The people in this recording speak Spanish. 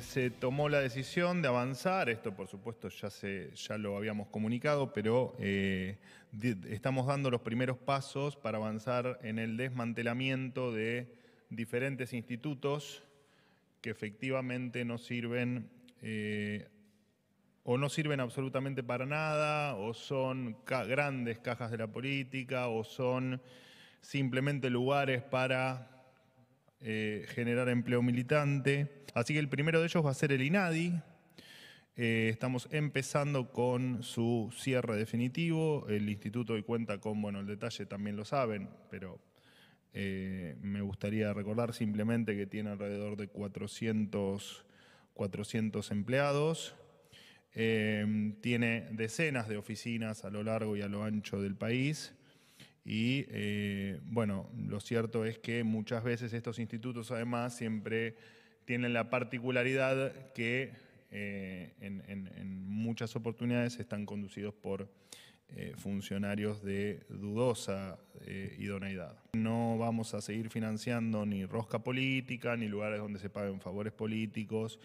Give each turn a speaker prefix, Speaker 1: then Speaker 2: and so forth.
Speaker 1: Se tomó la decisión de avanzar, esto por supuesto ya, se, ya lo habíamos comunicado, pero eh, estamos dando los primeros pasos para avanzar en el desmantelamiento de diferentes institutos que efectivamente no sirven eh, o no sirven absolutamente para nada, o son grandes cajas de la política, o son simplemente lugares para eh, generar empleo militante. Así que el primero de ellos va a ser el INADI. Eh, estamos empezando con su cierre definitivo. El instituto hoy cuenta con, bueno, el detalle también lo saben, pero eh, me gustaría recordar simplemente que tiene alrededor de 400, 400 empleados. Tiene decenas de oficinas a lo largo y a lo ancho del país. Y eh, bueno, lo cierto es que muchas veces estos institutos además siempre tienen la particularidad que eh, en, muchas oportunidades están conducidos por eh, funcionarios de dudosa idoneidad. No vamos a seguir financiando ni rosca política, ni lugares donde se paguen favores políticos,